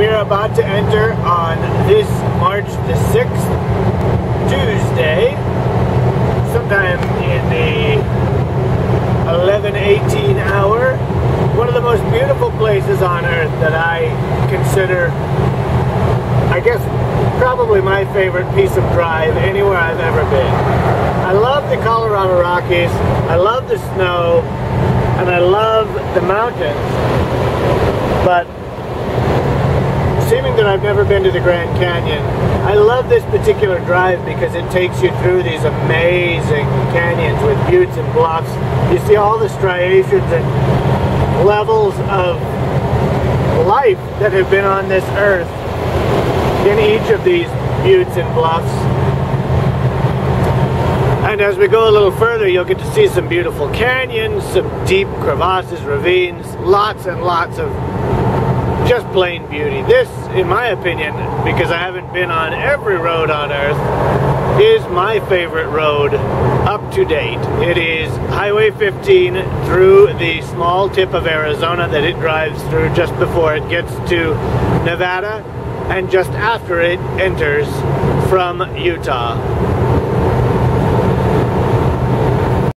we're about to enter on this March the 6th, Tuesday, sometime in the 11-18 hour. One of the most beautiful places on earth that I consider, I guess, probably my favorite piece of drive anywhere I've ever been. I love the Colorado Rockies, I love the snow, and I love the mountains, but seeming that I've never been to the Grand Canyon, I love this particular drive because it takes you through these amazing canyons with buttes and bluffs. You see all the striations and levels of life that have been on this earth in each of these buttes and bluffs. And as we go a little further, you'll get to see some beautiful canyons, some deep crevasses, ravines, lots and lots of just plain beauty. This, in my opinion, because I haven't been on every road on earth, is my favorite road up to date. It is Highway 15 through the small tip of Arizona that it drives through just before it gets to Nevada and just after it enters from Utah.